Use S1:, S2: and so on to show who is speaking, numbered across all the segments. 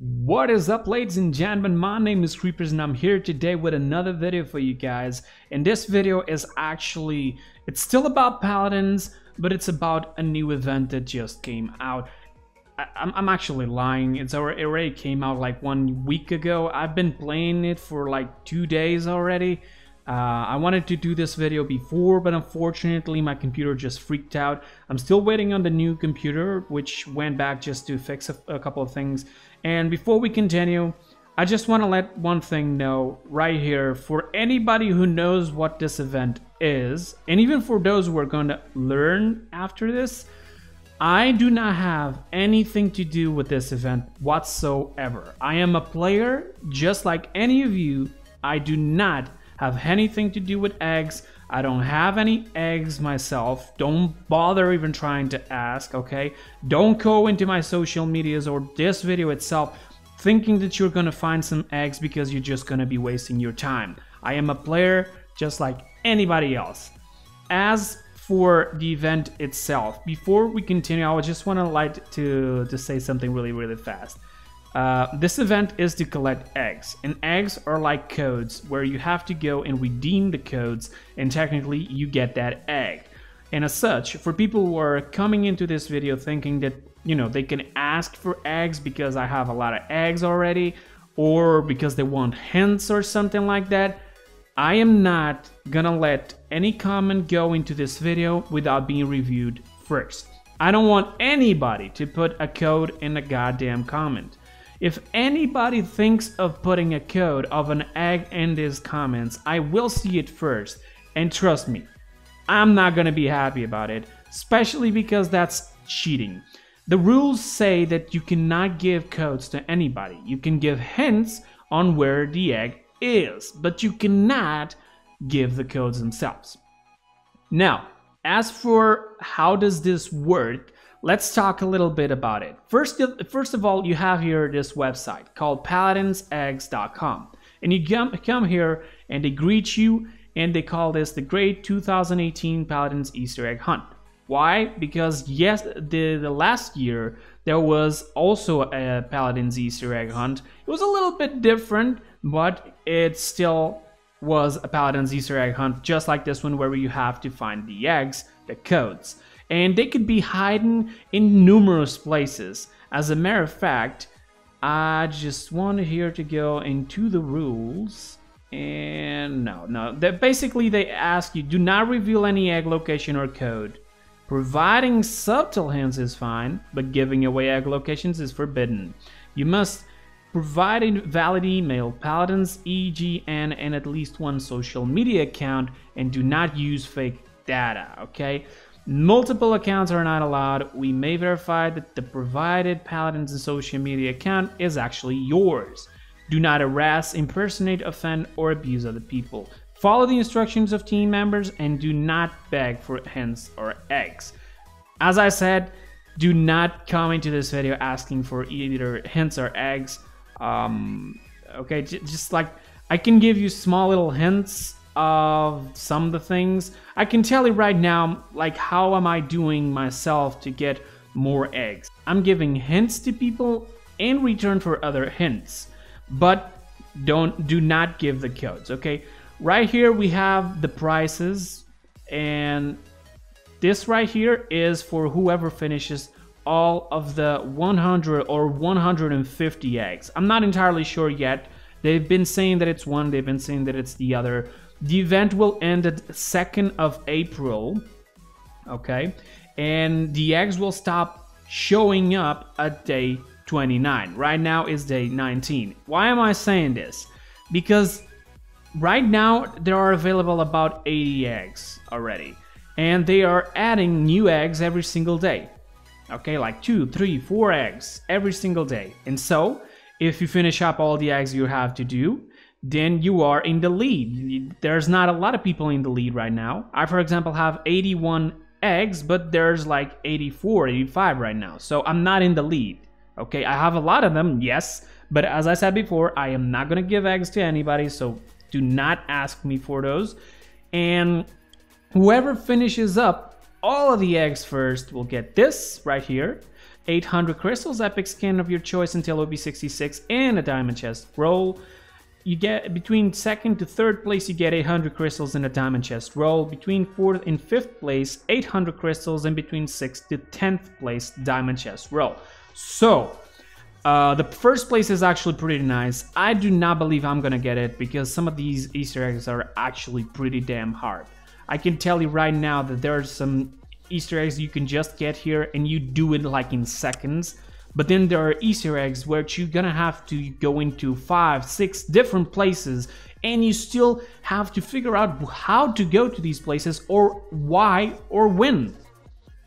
S1: What is up ladies and gentlemen, my name is Kreepers and I'm here today with another video for you guys. And this video is actually, it's still about Paladins, but it's about a new event that just came out. I, am I'm actually lying, it's already, already came out like one week ago. I've been playing it for like two days already. Uh, I wanted to do this video before, but unfortunately my computer just freaked out. I'm still waiting on the new computer, which went back just to fix a, a couple of things. And before we continue, I just want to let one thing know right here for anybody who knows what this event is, and even for those who are going to learn after this, I do not have anything to do with this event whatsoever. I am a player just like any of you. I do not have anything to do with eggs. I don't have any eggs myself. Don't bother even trying to ask, okay? Don't go into my social medias or this video itself thinking that you're gonna find some eggs because you're just gonna be wasting your time. I am a player just like anybody else. As for the event itself, before we continue, I just want to like to, to say something really, really fast. Uh, this event is to collect eggs, and eggs are like codes where you have to go and redeem the codes, and technically you get that egg. And as such, for people who are coming into this video thinking that, you know, they can ask for eggs because I have a lot of eggs already, or because they want hints or something like that, I am not gonna let any comment go into this video without being reviewed first. I don't want anybody to put a code in a goddamn comment. If anybody thinks of putting a code of an egg in these comments, I will see it first. And trust me, I'm not gonna be happy about it, especially because that's cheating. The rules say that you cannot give codes to anybody. You can give hints on where the egg is, but you cannot give the codes themselves. Now, as for how does this work, let's talk a little bit about it. First, first of all, you have here this website called paladinseggs.com. And you come, here and they greet you and they call this the Great 2018 Paladins Easter Egg Hunt. Why? Because yes, the, the last year there was also a Paladins Easter Egg Hunt. It was a little bit different, but it still was a Paladins Easter Egg Hunt, just like this one where you have to find the eggs, the codes and they could be hiding in numerous places. As a matter of fact, I just want here to go into the rules and no, no. They, basically, they ask you do not reveal any egg location or code. Providing subtle hints is fine, but giving away egg locations is forbidden. You must provide a valid email, paladins, IGN, and at least one social media account, and do not use fake data, okay? Multiple accounts are not allowed. We may verify that the provided Paladins and social media account is actually yours. Do not harass, impersonate, offend, or abuse other people. Follow the instructions of team members and do not beg for hints or eggs. As I said, do not come into this video asking for either hints or eggs. Um, okay, just like I can give you small little hints of some of the things. I can tell you right now, like how am I doing myself to get more eggs? I'm giving hints to people in return for other hints, but don't do not give the codes, okay? Right here we have the prices and this right here is for whoever finishes all of the 100 or 150 eggs. I'm not entirely sure yet. They've been saying that it's one, they've been saying that it's the other. The event will end at 2nd of April, okay? And the eggs will stop showing up at day 29. Right now is day 19. Why am I saying this? Because right now there are available about 80 eggs already. And they are adding new eggs every single day. Okay, like two, three, four eggs every single day. And so, if you finish up all the eggs you have to do, then you are in the lead. There's not a lot of people in the lead right now. I, for example, have 81 eggs, but there's like 84, 85 right now. So I'm not in the lead. Okay, I have a lot of them, yes, but as I said before, I am not gonna give eggs to anybody, so do not ask me for those. And whoever finishes up all of the eggs first will get this right here. 800 crystals, epic skin of your choice until OB66, and a diamond chest roll. You get between second to third place, you get 800 crystals and a diamond chest roll. Between fourth and fifth place, 800 crystals, and between sixth to tenth place, diamond chest roll. So, uh, the first place is actually pretty nice. I do not believe I'm gonna get it because some of these Easter eggs are actually pretty damn hard. I can tell you right now that there are some Easter eggs you can just get here and you do it like in seconds. But then there are Easter eggs where you're gonna have to go into five, six different places and you still have to figure out how to go to these places or why or when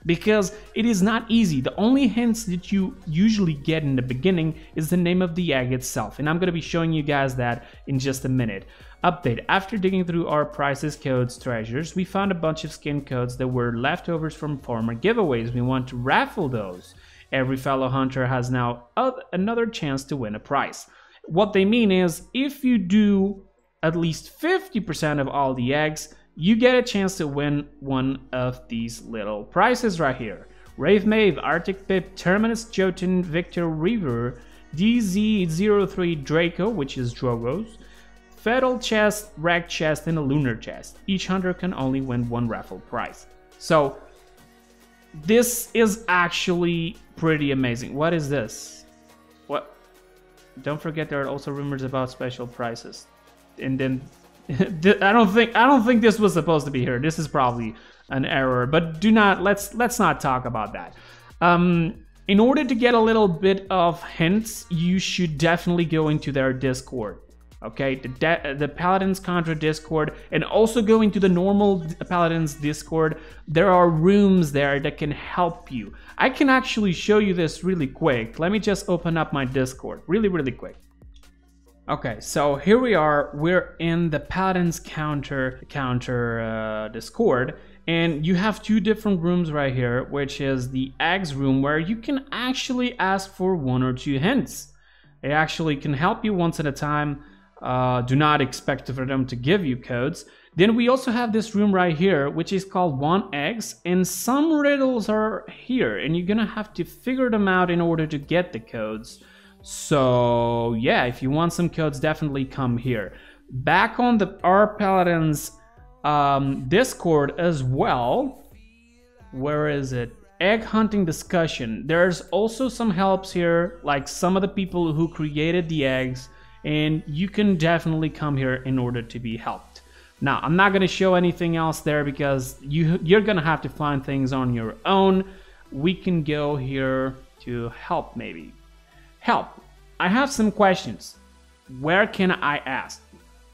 S1: because it is not easy. The only hints that you usually get in the beginning is the name of the egg itself, and I'm going to be showing you guys that in just a minute. Update, after digging through our prices, codes, treasures, we found a bunch of skin codes that were leftovers from former giveaways. We want to raffle those. Every fellow hunter has now another chance to win a prize. What they mean is, if you do at least 50% of all the eggs, you get a chance to win one of these little prizes right here. Raeve Maeve, Arctic Pip, Terminus Jotun, Victor Reaver, DZ03 Draco, which is Drogoz, Feudal Chest, Rag Chest, and a Lunar Chest. Each hunter can only win one raffle prize. So, this is actually pretty amazing. What is this? What? Don't forget there are also rumors about special prices. And then I don't think I don't think this was supposed to be here. This is probably an error, but do not let's let's not talk about that. Um, in order to get a little bit of hints, you should definitely go into their Discord. Okay, the the Paladins Counter Discord, and also going to the normal Paladins Discord. There are rooms there that can help you. I can actually show you this really quick. Let me just open up my Discord really, really quick. Okay, so here we are. We're in the Paladins counter counter uh, Discord, and you have two different rooms right here, which is the eggs room where you can actually ask for one or two hints. They actually can help you once at a time. Uh, do not expect for them to give you codes. Then we also have this room right here, which is called one eggs, and some riddles are here, and you're gonna have to figure them out in order to get the codes. So yeah, if you want some codes, definitely come here. Back on the R Paladins um, Discord as well. Where is it? Egg hunting discussion. There's also some helps here, like some of the people who created the eggs, and you can definitely come here in order to be helped. Now, I'm not going to show anything else there because you, you're going to have to find things on your own. We can go here to help maybe. Help. I have some questions. Where can I ask?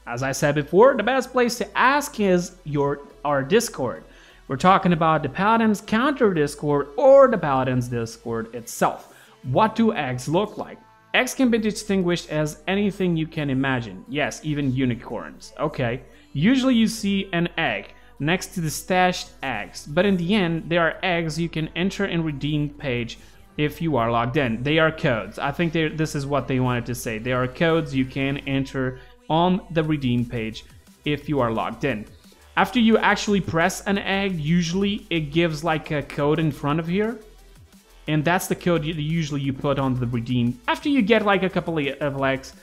S1: As I said before, the best place to ask is your our Discord. We're talking about the Paladins Counter Discord or the Paladins Discord itself. What do eggs look like? Eggs can be distinguished as anything you can imagine. Yes, even unicorns. Okay. Usually you see an egg next to the stashed eggs, but in the end, there are eggs you can enter and redeem page if you are logged in. They are codes. I think this is what they wanted to say. They are codes you can enter on the redeem page if you are logged in. After you actually press an egg, usually it gives like a code in front of here. And that's the code you, usually you put on the redeem. After you get like a couple of eggs,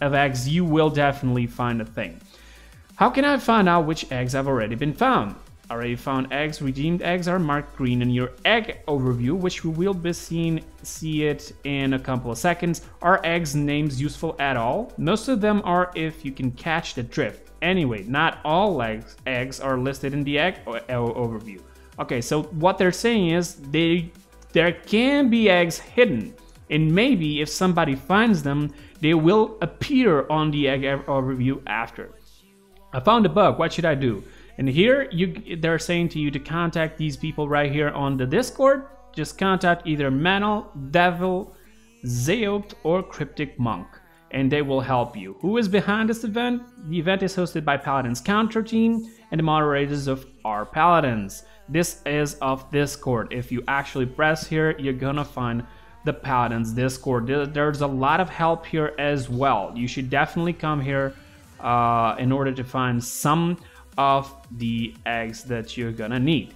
S1: of eggs, you will definitely find a thing. How can I find out which eggs have already been found? Already found eggs, redeemed eggs are marked green in your egg overview, which we will be seeing see it in a couple of seconds. Are eggs names useful at all? Most of them are if you can catch the drift. Anyway, not all eggs, eggs are listed in the egg overview. Okay, so what they're saying is they there can be eggs hidden, and maybe if somebody finds them, they will appear on the egg overview uh, after. I found a bug, what should I do? And here you they're saying to you to contact these people right here on the Discord. Just contact either Manel, Devil, Zeopt, or Cryptic Monk, and they will help you. Who is behind this event? The event is hosted by Paladins Counter Team and the moderators of our Paladins. This is of Discord. If you actually press here, you're gonna find the Paladins Discord. There's a lot of help here as well. You should definitely come here uh, in order to find some of the eggs that you're gonna need.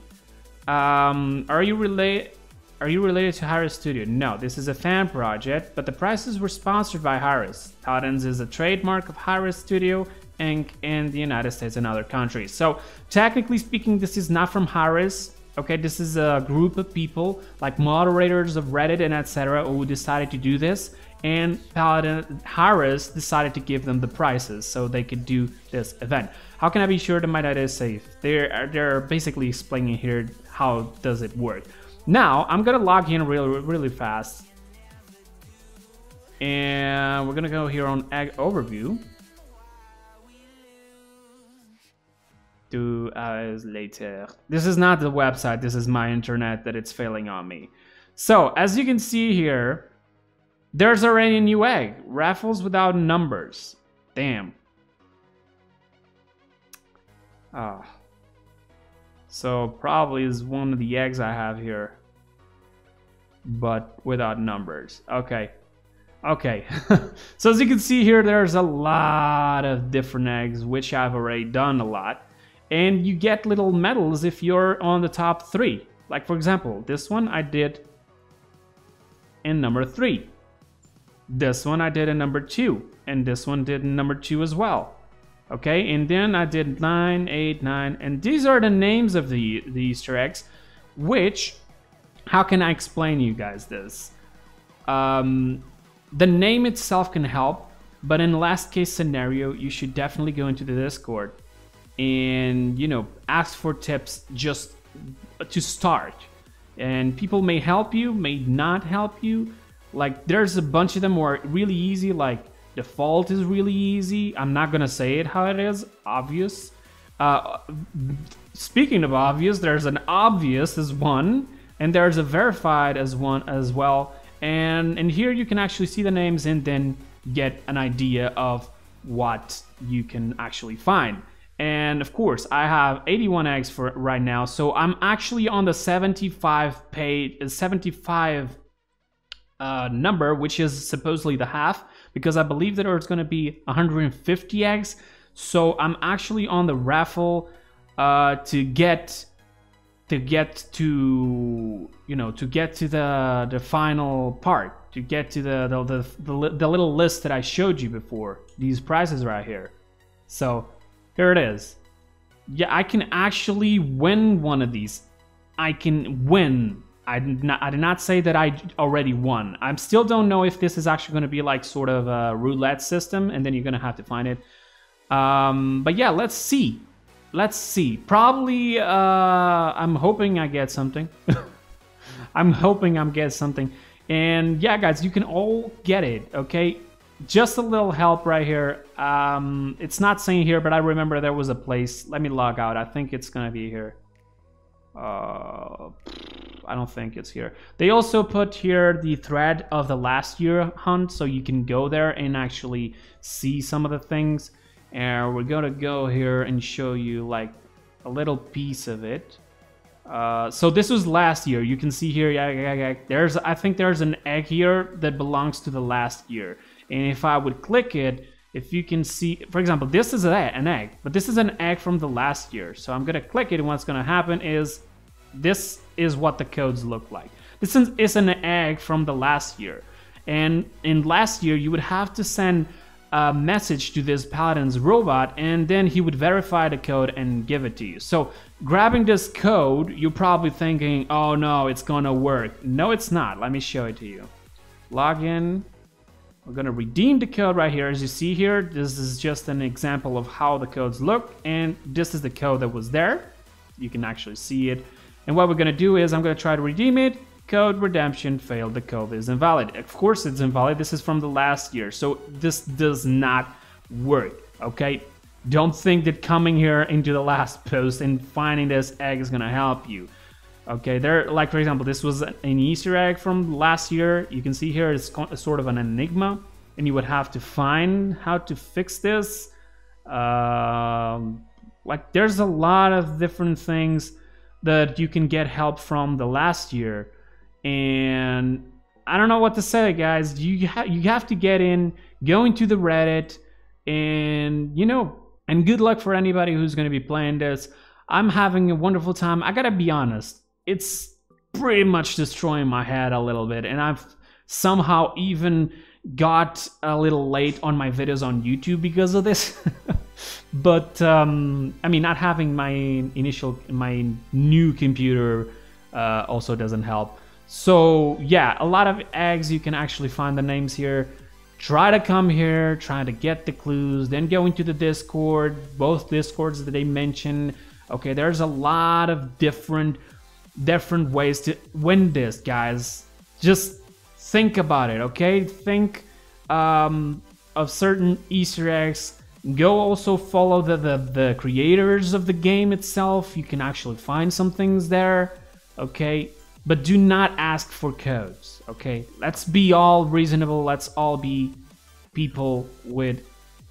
S1: Um, are you relate? Are you related to Hi-Rez Studio? No, this is a fan project, but the prizes were sponsored by Hi-Rez. Paladins is a trademark of Hi-Rez Studio Inc. in the United States and other countries. So, technically speaking, this is not from Hi-Rez. Okay, this is a group of people, like moderators of Reddit and etc., who decided to do this. And Paladin Hi-Rez decided to give them the prizes so they could do this event. How can I be sure that my data is safe? They're they're basically explaining here how does it work. Now I'm gonna log in really really fast, and we're gonna go here on Egg Overview. Two hours later. This is not the website, this is my internet that it's failing on me. So, as you can see here, there's already a new egg. Raffles without numbers. Damn. Ah. So, probably is one of the eggs I have here. But without numbers. Okay. Okay. so, as you can see here, there's a lot of different eggs, which I've already done a lot and you get little medals if you're on the top three. Like for example, this one I did in number three. This one I did in number two, and this one did in number two as well. Okay, and then I did nine, eight, nine, and these are the names of the, the Easter eggs, which, how can I explain you guys this? Um, the name itself can help, but in last case scenario, you should definitely go into the Discord and you know ask for tips just to start. And people may help you may not help you. Like there's a bunch of them are really easy like default is really easy. I'm not gonna say it how it is obvious. Uh, speaking of obvious there's an obvious as one and there's a verified as one as well. And and here you can actually see the names and then get an idea of what you can actually find and of course, I have 81 eggs for right now. So I'm actually on the 75 page, 75 uh, number, which is supposedly the half, because I believe that there's going to be 150 eggs. So I'm actually on the raffle uh, to get to get to you know to get to the the final part to get to the the, the, the, the little list that I showed you before these prizes right here so here it is. Yeah, I can actually win one of these. I can win. I did not, I did not say that I already won. I still don't know if this is actually going to be like sort of a roulette system, and then you're going to have to find it. Um, but yeah, let's see. Let's see. Probably, uh, I'm hoping I get something. I'm hoping I'm get something. And yeah, guys, you can all get it, okay? Just a little help right here. Um, it's not saying here, but I remember there was a place. Let me log out. I think it's gonna be here. Uh, I don't think it's here. They also put here the thread of the last year hunt, so you can go there and actually see some of the things. And we're gonna go here and show you like a little piece of it. Uh, so this was last year. You can see here, yeah, yeah, yeah. There's, I think there's an egg here that belongs to the last year. And if I would click it, if you can see, for example, this is an egg, but this is an egg from the last year. So I'm gonna click it and what's gonna happen is this is what the codes look like. This is an egg from the last year. And in last year, you would have to send a message to this Paladin's robot and then he would verify the code and give it to you. So grabbing this code, you're probably thinking, oh no, it's gonna work. No, it's not. Let me show it to you. Log in, we're gonna redeem the code right here. As you see here, this is just an example of how the codes look, and this is the code that was there. You can actually see it. And what we're gonna do is I'm gonna try to redeem it. Code redemption failed, the code is invalid. Of course it's invalid, this is from the last year, so this does not work, okay? Don't think that coming here into the last post and finding this egg is gonna help you. Okay, there, like for example, this was an Easter egg from last year. You can see here it's sort of an enigma, and you would have to find how to fix this. Um, like, there's a lot of different things that you can get help from the last year, and I don't know what to say, guys. You ha you have to get in, go into the Reddit, and you know, and good luck for anybody who's going to be playing this. I'm having a wonderful time. I gotta be honest it's pretty much destroying my head a little bit and I've somehow even got a little late on my videos on YouTube because of this. but um, I mean, not having my initial, my new computer uh, also doesn't help. So yeah, a lot of eggs, you can actually find the names here. Try to come here, try to get the clues, then go into the Discord, both Discords that they mentioned. Okay, there's a lot of different different ways to win this, guys. Just think about it, okay? Think um, of certain Easter eggs. Go also follow the, the, the creators of the game itself. You can actually find some things there, okay? But do not ask for codes, okay? Let's be all reasonable. Let's all be people with,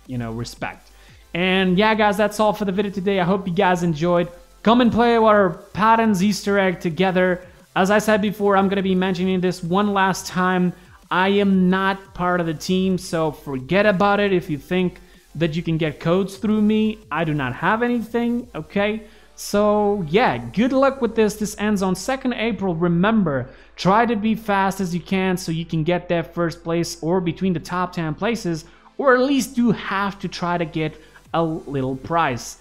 S1: you know, respect. And yeah, guys, that's all for the video today. I hope you guys enjoyed. Come and play our Paladins Easter egg together. As I said before, I'm going to be mentioning this one last time. I am not part of the team, so forget about it if you think that you can get codes through me. I do not have anything, okay? So yeah, good luck with this. This ends on 2nd April. Remember, try to be fast as you can so you can get that first place or between the top 10 places, or at least you have to try to get a little prize.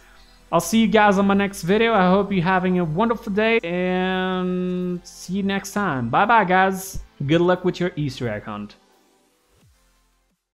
S1: I'll see you guys on my next video. I hope you're having a wonderful day and see you next time. Bye bye guys. Good luck with your Easter egg hunt.